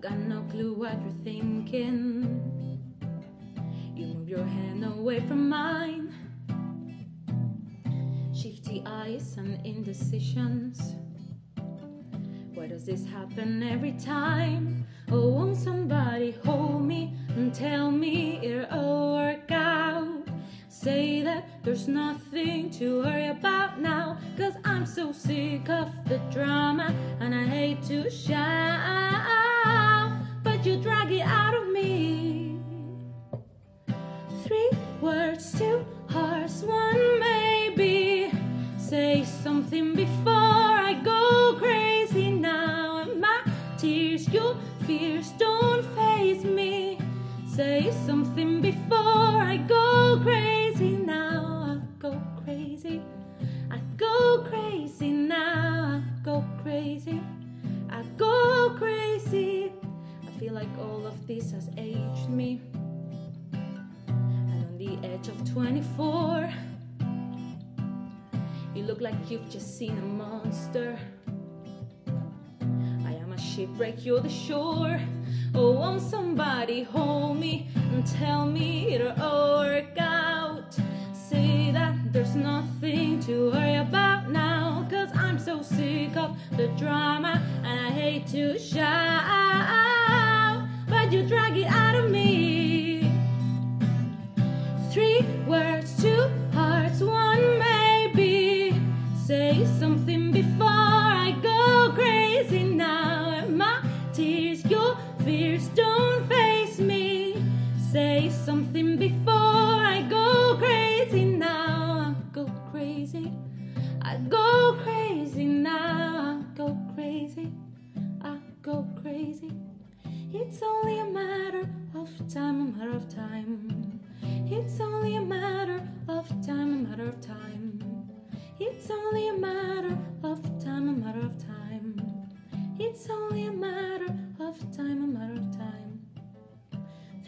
Got no clue what you're thinking. You move your hand away from mine. Shifty eyes and indecisions. Why does this happen every time? Oh, won't somebody hold me and tell me it'll work out? Say that there's nothing to worry about now. Cause I'm so sick of the drama and I hate to shout. But you drag it out of me. Three words, two hearts, one maybe. Say something before I go crazy now. And my tears, your fears don't face me. Say something before I go crazy now. Edge of 24, you look like you've just seen a monster. I am a shipwreck, you're the shore. Oh, won't somebody hold me and tell me it'll work out? Say that there's nothing to worry about now. Cause I'm so sick of the drama and I hate to shout. But you drag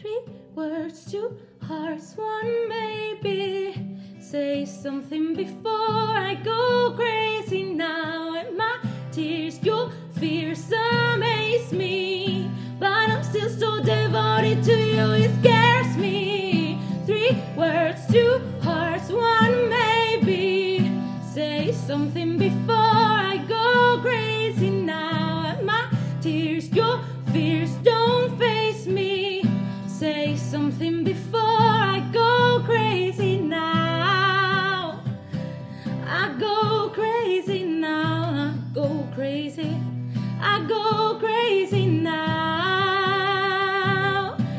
Three words, two hearts, one maybe. Say something before crazy. I go crazy now.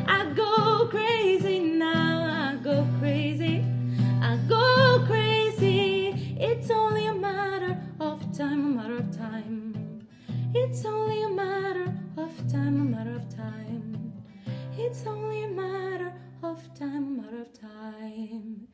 I go crazy now. I go crazy. I go crazy. It's only a matter of time, a matter of time. It's only a matter of time, a matter of time. It's only a matter of time, a matter of time.